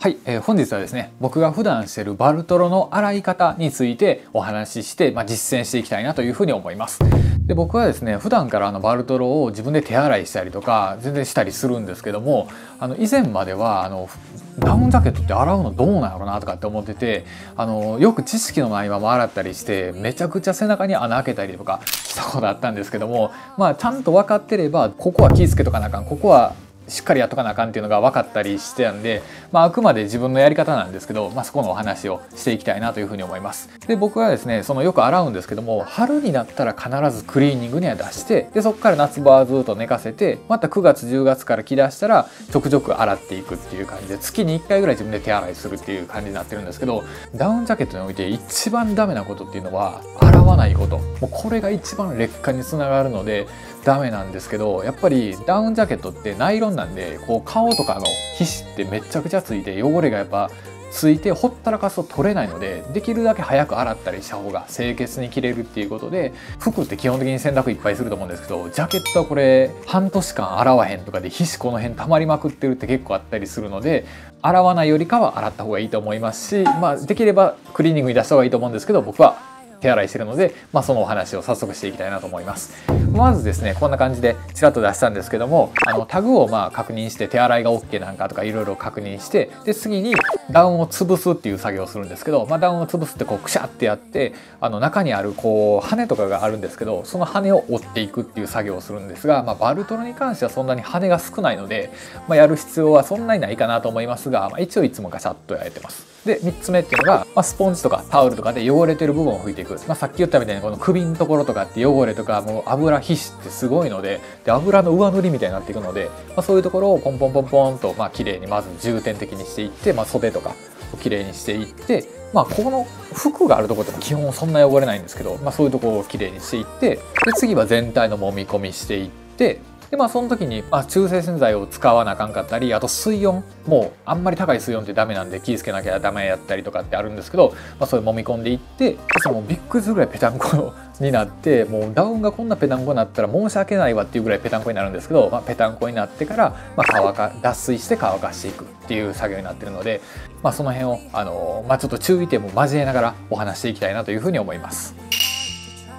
はい、え、本日はですね僕が普段してるバルトロの洗い方についてお話しして、まあ、実践していきたいなというふうに思います。で僕はですね普段からあのバルトロを自分で手洗いしたりとか全然したりするんですけどもあの以前まではあのダウンジャケットって洗うのどうなんやろなとかって思っててあのよく知識のないまま洗ったりしてめちゃくちゃ背中に穴開けたりとかしたことあったんですけどもまあちゃんと分かってればここは気ぃつけとかなあかんここはしっかりやっとかなあかんっていうのが分かったりしてたんで、まあ、あくまで自分のやり方なんですけど、まあ、そこのお話をしていきたいなというふうに思います。で僕はですねそのよく洗うんですけども春になったら必ずクリーニングには出してでそこから夏場はずっと寝かせてまた9月10月から着出したらちょくちょく洗っていくっていう感じで月に1回ぐらい自分で手洗いするっていう感じになってるんですけどダウンジャケットにおいて一番ダメなことっていうのは洗わないこと。もうこれが一番劣化につながるのでダメなんですけどやっぱりダウンジャケットってナイロンなんでこう顔とかの皮脂ってめちゃくちゃついて汚れがやっぱついてほったらかすと取れないのでできるだけ早く洗ったりした方が清潔に着れるっていうことで服って基本的に洗濯いっぱいすると思うんですけどジャケットはこれ半年間洗わへんとかで皮脂この辺溜まりまくってるって結構あったりするので洗わないよりかは洗った方がいいと思いますし、まあ、できればクリーニングに出した方がいいと思うんですけど僕は手洗いしてるので、まあ、そのお話を早速していきたいなと思います。まずですねこんな感じでちらっと出したんですけどもあのタグをまあ確認して手洗いが OK なんかとかいろいろ確認してで次にダウンを潰すっていう作業をするんですけど、まあ、ダウンを潰すってこうクシャってやってあの中にあるこう羽とかがあるんですけどその羽を折っていくっていう作業をするんですが、まあ、バルトロに関してはそんなに羽が少ないので、まあ、やる必要はそんなにないかなと思いますが、まあ、一応いつもガシャッとやれてます。で3つ目っていうのが、まあ、スポンジとかタオルとかで汚れてる部分を拭いていく、まあ、さっき言ったみたいにこの首のところとかって汚れとかもう油皮脂ってすごいのでで油の上塗りみたいになっていくので、まあ、そういうところをポンポンポンポンとまあ綺麗にまず重点的にしていって、まあ、袖とかを綺麗にしていって、まあ、ここの服があるところって基本そんな汚れないんですけど、まあ、そういうところを綺麗にしていってで次は全体の揉み込みしていってでまあその時に、まあ、中性洗剤を使わなあかんかったりあと水温もうあんまり高い水温ってダメなんで気ぃつけなきゃダメやったりとかってあるんですけど、まあ、それ揉み込んでいってそのびっくりするぐらいペタンコになってもうダウンがこんなペタンコになったら申し訳ないわっていうぐらいペタンコになるんですけど、まあ、ペタンコになってから、まあ、乾か脱水して乾かしていくっていう作業になってるので、まあ、その辺を、あのまあ、ちょっと注意点も交えながらお話していきたいなというふうに思います。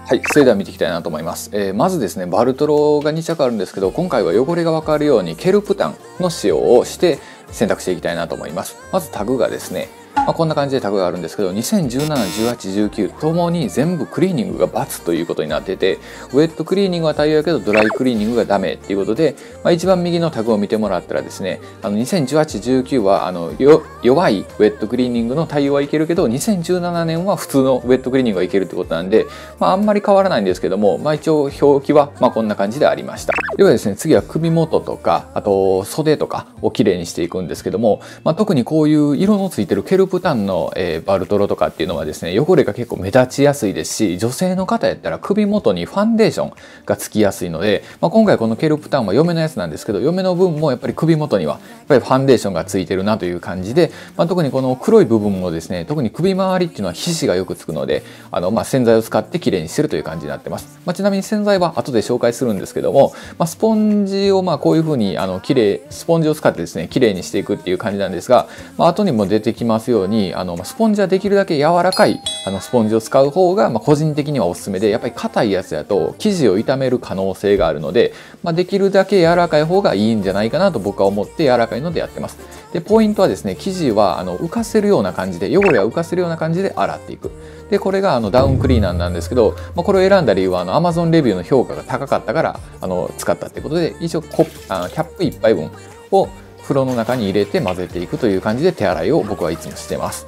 はい、それでは見ていきたいなと思います。えーまずですね、バルトロが2着あるんですけど、今回は汚れがわかるようにケルプタンの使用をして選択していきたいなと思います。まずタグがですね、まあ、こんな感じでタグがあるんですけど、2017、18、19ともに全部クリーニングが×ということになってて、ウェットクリーニングは対応やけどドライクリーニングがダメっていうことで、まあ、一番右のタグを見てもらったらですね、あの2018、19はあの弱いウェットクリーニングの対応はいけるけど、2017年は普通のウェットクリーニングがいけるってことなんで、まあ、あんまり変わらないんですけども、まあ、一応表記はまあこんな感じでありました。ではですね、次は首元とか、あと袖とかをきれいにしていくんですけども、まあ、特にこういう色のついてるケルルプタンの、えーバルトロとかっていうのはですね、汚れが結構目立ちやすいですし、女性の方やったら首元にファンデーションがつきやすいので、まあ、今回このケルプタンは嫁のやつなんですけど、嫁の分もやっぱり首元にはやっぱりファンデーションがついてるなという感じで、まあ、特にこの黒い部分もですね、特に首周りっていうのは皮脂がよくつくので、あのまあ洗剤を使ってきれいにしてるという感じになってます。まあ、ちなみに洗剤は後で紹介するんですけども、まあ、スポンジをまあこういうふうにあのきれいスポンジを使ってですね、きれいにしていくっていう感じなんですが、まあ、後にも出てきますよように、あのスポンジはできるだけ柔らかいあのスポンジを使う方がまあ個人的にはおすすめで、やっぱり硬いやつだと生地を傷める可能性があるので、まあ、できるだけ柔らかい方がいいんじゃないかなと僕は思って柔らかいのでやってます。で、ポイントはですね、生地はあの浮かせるような感じで、汚れは浮かせるような感じで洗っていく。で、これがあのダウンクリーナーなんですけど、まあ、これを選んだ理由はあの Amazon レビューの評価が高かったからあの使ったってことで、一応コあのキャップ1杯分を風呂の中に入れて混ぜていくという感じで手洗いを僕はいつもしてます。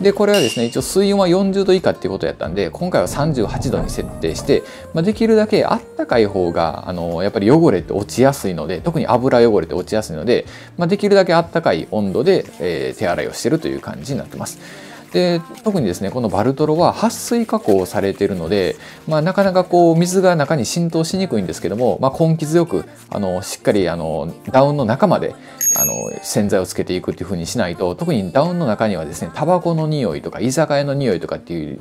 でこれはですね一応水温は40度以下っていうことやったんで今回は38度に設定して、まあ、できるだけあったかい方があのやっぱり汚れって落ちやすいので特に油汚れって落ちやすいので、まあ、できるだけあったかい温度で、えー手洗いをしてるという感じになってます。で特にですねこのバルトロは撥水加工されているので、まあ、なかなかこう水が中に浸透しにくいんですけども、まあ、根気強くあのしっかりあのダウンの中まであの洗剤をつけていくっていう風にしないと特にダウンの中にはですねタバコの匂いとか居酒屋の匂いとかっていう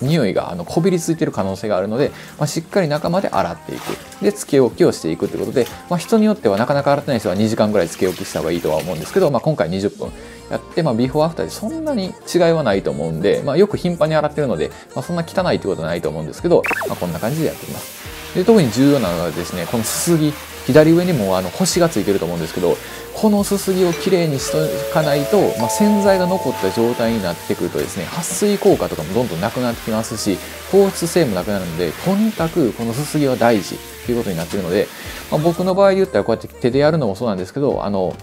匂いがあのこびりついてる可能性があるので、まあ、しっかり中まで洗っていく。でつけ置きをしていくということで、まあ、人によってはなかなか洗ってない人は2時間ぐらいつけ置きした方がいいとは思うんですけど、まあ、今回20分やって、まあ、ビフォーアフターでそんなに違いはないと思うんで、まあ、よく頻繁に洗ってるので、まあ、そんな汚いってことはないと思うんですけど、まあ、こんな感じでやっています。で特に重要なのはですねこのすすぎ左上にもあの星がついてると思うんですけどこのすすぎをきれいにしとかないと、まあ、洗剤が残った状態になってくるとですね撥水効果とかもどんどんなくなってきますし放出性もなくなるのでとにかくこのすすぎは大事ということになってるので、まあ、僕の場合で言ったらこうやって手でやるのもそうなんですけどあの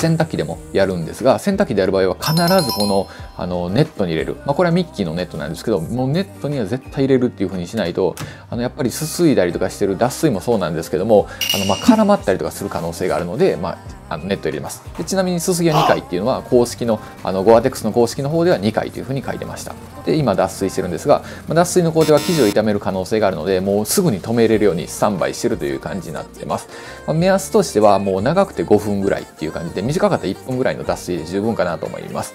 洗濯機でもやるんですが洗濯機でやる場合は必ずこのあのネットに入れる、まあ、これはミッキーのネットなんですけどもうネットには絶対入れるっていう風にしないとあのやっぱりすすいだりとかしてる脱水もそうなんですけどもあのま絡まったりとかする可能性があるので、まあ、あのネット入れます。でちなみにすすぎは2回っていうのは公式のあのゴアテックスの公式の方では2回というふうに書いてました。で今脱水してるんですがま脱水の工程は生地を傷める可能性があるのでもうすぐに止めれるようにスタンバイしてるという感じになってます、まあ、目安としてはもう長くて5分ぐらいっていう感じで短かったら1分ぐらいの脱水で十分かなと思います。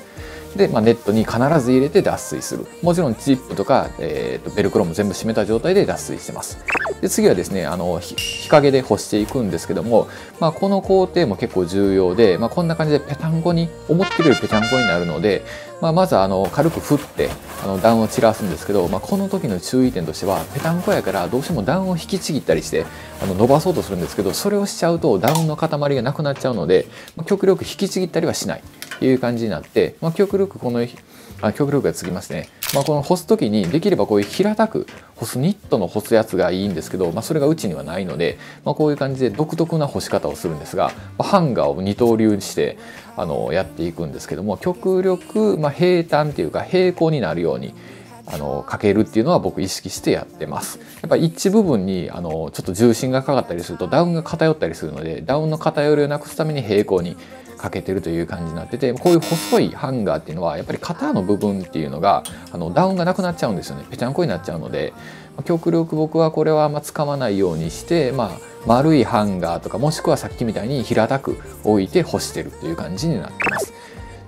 で、まあ、ネットに必ず入れて脱水する。もちろんチップとか、えー、とベルクロも全部閉めた状態で脱水してます。で次はですねあの日陰で干していくんですけども、まあ、この工程も結構重要で、まあ、こんな感じでペタンコに思ってるよりペタンコになるので、まあ、まずあの軽く振ってあのダウンを散らすんですけど、まあ、この時の注意点としてはペタンコやからどうしてもダウンを引きちぎったりしてあの伸ばそうとするんですけどそれをしちゃうとダウンの塊がなくなっちゃうので、極力引きちぎったりはしない。いう感じになって、まあ、極力このあ極力がつきますね、まあ、この干す時にできればこういう平たく干すニットの干すやつがいいんですけど、まあ、それがうちにはないので、まあ、こういう感じで独特な干し方をするんですが、まあ、ハンガーを二刀流にしてあのやっていくんですけども極力、ま平坦っていうか平行になるようにあのかけるっていうのは僕意識してやってます。やっぱ一部分にあのちょっと重心がかかったりするとダウンが偏ったりするのでダウンの偏りをなくすために平行にかけてるという感じになっててこういう細いハンガーっていうのはやっぱり肩の部分っていうのがあのダウンがなくなっちゃうんですよね。ぺちゃんこになっちゃうので。極力僕はこれはあんま使わないようにして、まあ、丸いハンガーとかもしくはさっきみたいに平たく置いて干してるという感じになってます。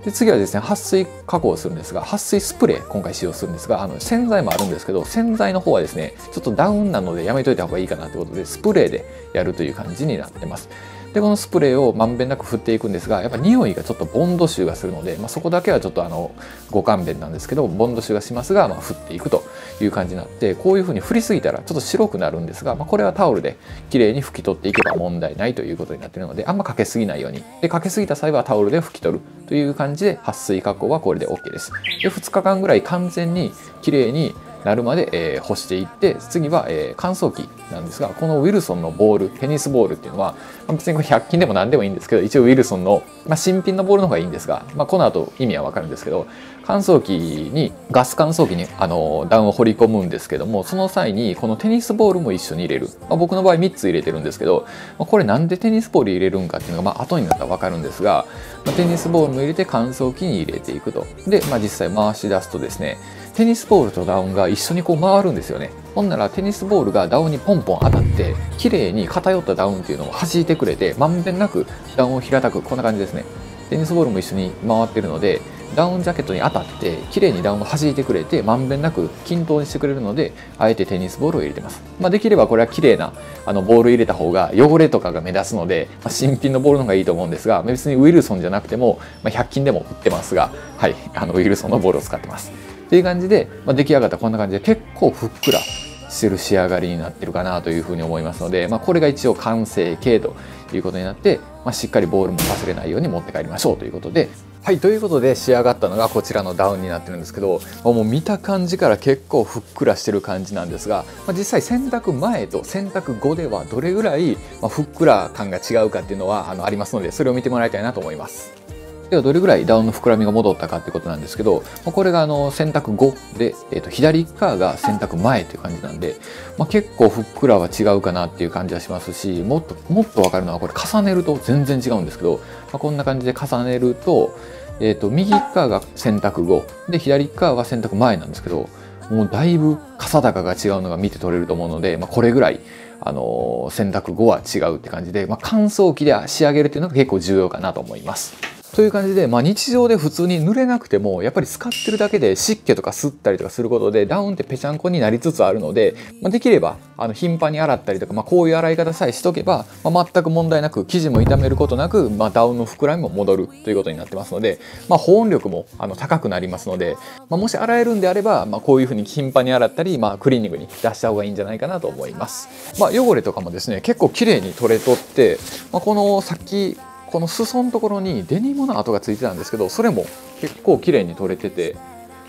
で次はですね撥水加工をするんですが撥水スプレー今回使用するんですがあの洗剤もあるんですけど洗剤の方はですねちょっとダウンなのでやめといた方がいいかなということでスプレーでやるという感じになってます。でこのスプレーをまんべんなく振っていくんですがやっぱ匂いがちょっとボンド臭がするので、まあ、そこだけはちょっとあのご勘弁なんですけどボンド臭がしますが、まあ、振っていくと。いう感じになってこういうふうに振りすぎたらちょっと白くなるんですが、まあ、これはタオルできれいに拭き取っていけば問題ないということになっているのであんまかけすぎないように。でかけすぎた際はタオルで拭き取るという感じで撥水加工はこれで OK です。で2日間ぐらい完全にきれいになるまで、えー、干していって次は、えー、乾燥機なんですがこのウィルソンのボールテニスボールっていうのは、まあ、別にこれ100均でも何でもいいんですけど一応ウィルソンの、まあ、新品のボールの方がいいんですが、まあ、この後意味はわかるんですけど乾燥機にガス乾燥機にあのダウンを掘り込むんですけどもその際にこのテニスボールも一緒に入れる、まあ、僕の場合3つ入れてるんですけど、まあ、これなんでテニスボール入れるんかっていうのが、まあ後になったら分かるんですが、まあ、テニスボールも入れて乾燥機に入れていくと。で、まあ、実際回し出すとですねテニスボールとダウンが一緒にこう回るんですよね。ほんならテニスボールがダウンにポンポン当たって綺麗に偏ったダウンっていうのを弾いてくれてまんべんなくダウンを平たくこんな感じですね。テニスボールも一緒に回ってるのでダウンジャケットに当たって綺麗にダウンを弾いてくれてまんべんなく均等にしてくれるのであえてテニスボールを入れてます、まあ、できればこれは綺麗なあのボール入れた方が汚れとかが目立つので、まあ、新品のボールの方がいいと思うんですが別にウィルソンじゃなくても、まあ、100均でも売ってますがはいあのウィルソンのボールを使ってます。っていう感じで、まあ、出来上がったこんな感じで結構ふっくらしてる仕上がりになってるかなというふうに思いますので、まあ、これが一応完成形ということになって、まあ、しっかりボールも忘れないように持って帰りましょうということではいということで仕上がったのがこちらのダウンになってるんですけどもう見た感じから結構ふっくらしてる感じなんですが、まあ、実際洗濯前と洗濯後ではどれぐらいふっくら感が違うかっていうのはあのありますのでそれを見てもらいたいなと思います。ではどれぐらいダウンの膨らみが戻ったかってことなんですけどまあこれがあの選択後で、えー、と左側が選択前っていう感じなんで、まあ、結構ふっくらは違うかなっていう感じはしますしもっともっと分かるのはこれ重ねると全然違うんですけど、まあ、こんな感じで重ねるとえー、と右側が洗濯後で左側は洗濯前なんですけどもうだいぶ傘高が違うのが見て取れると思うので、まあ、これぐらい、あの洗濯後は違うって感じで、まあ、乾燥機で仕上げるっていうのが結構重要かなと思います。という感じで、まあ、日常で普通に濡れなくてもやっぱり使ってるだけで湿気とか吸ったりとかすることでダウンってぺちゃんこになりつつあるので、まあ、できればあの頻繁に洗ったりとか、まあ、こういう洗い方さえしとけば、まあ、全く問題なく生地も傷めることなく、まあ、ダウンの膨らみも戻るということになってますので、まあ、保温力もあの高くなりますので、まあ、もし洗えるんであれば、まあ、こういうふうに頻繁に洗ったり、まあ、クリーニングに出した方がいいんじゃないかなと思います。まあ、汚れとかもですね結構綺麗に取れとって、まあ、このさっきこの裾のところにデニムの跡がついてたんですけどそれも結構綺麗に取れてて、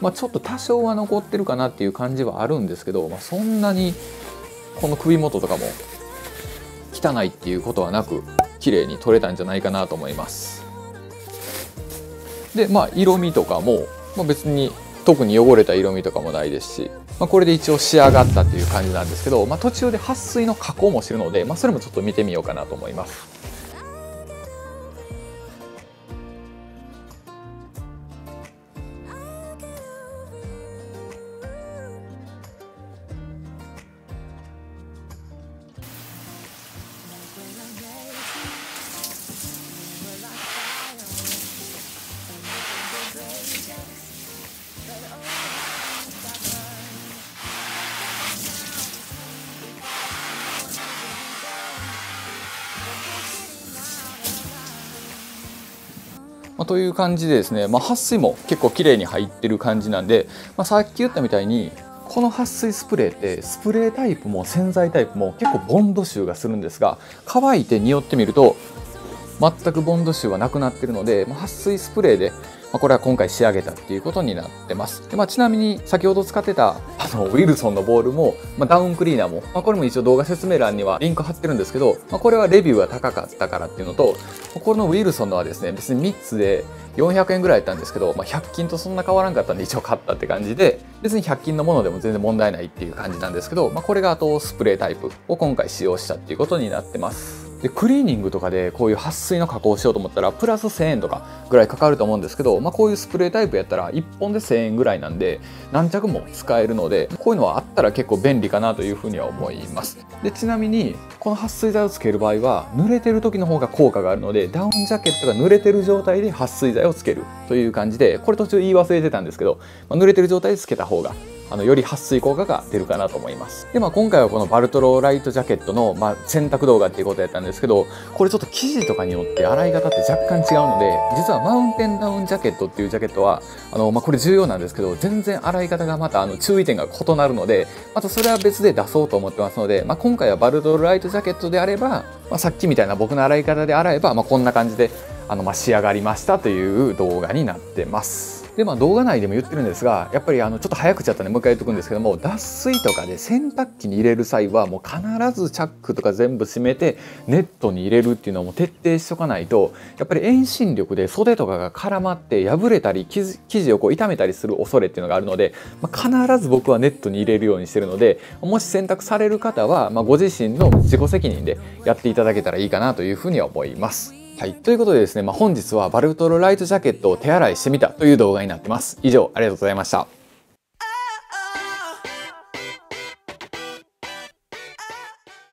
まあ、ちょっと多少は残ってるかなっていう感じはあるんですけど、まあ、そんなにこの首元とかも汚いっていうことはなく綺麗に取れたんじゃないかなと思います。でまあ色味とかも、まあ、別に特に汚れた色味とかもないですし、まあ、これで一応仕上がったっていう感じなんですけど、まあ、途中で撥水の加工もしてるので、まあ、それもちょっと見てみようかなと思います。という感じでですね、まあ、撥水も結構綺麗に入ってる感じなんで、まあ、さっき言ったみたいにこの撥水スプレーってスプレータイプも洗剤タイプも結構ボンド臭がするんですが乾いて匂ってみると全くボンド臭はなくなってるので、まあ、撥水スプレーで、ま、これは今回仕上げたっていうことになってます。で、まあ、ちなみに先ほど使ってたあのウィルソンのボールも、まあ、ダウンクリーナーも、まあ、これも一応動画説明欄にはリンク貼ってるんですけど、まあ、これはレビューが高かったからっていうのとこのウィルソンのはですね別に3つで400円ぐらいやったんですけど、まあ、100均とそんな変わらんかったんで一応買ったって感じで別に100均のものでも全然問題ないっていう感じなんですけど、まあ、これがあとスプレータイプを今回使用したっていうことになってます。でクリーニングとかでこういう撥水の加工をしようと思ったらプラス1000円とかぐらいかかると思うんですけど、まあ、こういうスプレータイプやったら1本で1000円ぐらいなんで何着も使えるのでこういうのはあったら結構便利かなというふうには思います。でちなみにこの撥水剤をつける場合は濡れてる時の方が効果があるのでダウンジャケットが濡れてる状態で撥水剤をつけるという感じでこれ途中言い忘れてたんですけど、まあ、濡れてる状態でつけた方があのより撥水効果が出るかなと思いますで、まあ、今回はこのバルトロライトジャケットの、まあ、洗濯動画っていうことやったんですけどこれちょっと生地とかによって洗い方って若干違うので実はマウンテンダウンジャケットっていうジャケットはあの、まあ、これ重要なんですけど全然洗い方がまたあの注意点が異なるのでまたそれは別で出そうと思ってますので、まあ、今回はバルトロライトジャケットであれば、まあ、さっきみたいな僕の洗い方で洗えば、まあ、こんな感じであの、まあ、仕上がりましたという動画になってます。でまあ動画内でも言ってるんですがやっぱりあのちょっと早口だったんでもう一回言っとくんですけども脱水とかで洗濯機に入れる際はもう必ずチャックとか全部閉めてネットに入れるっていうのをもう徹底しとかないとやっぱり遠心力で袖とかが絡まって破れたり生地をこう傷めたりする恐れっていうのがあるので、まあ、必ず僕はネットに入れるようにしてるのでもし洗濯される方は、まあ、ご自身の自己責任でやっていただけたらいいかなというふうには思います。はい。ということでですね、まあ、本日はバルトロライトジャケットを手洗いしてみたという動画になってます。以上、ありがとうございました。